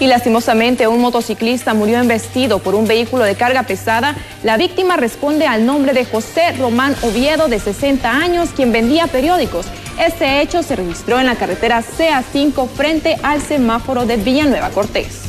Y lastimosamente un motociclista murió embestido por un vehículo de carga pesada. La víctima responde al nombre de José Román Oviedo, de 60 años, quien vendía periódicos. Este hecho se registró en la carretera CA5 frente al semáforo de Villanueva Cortés.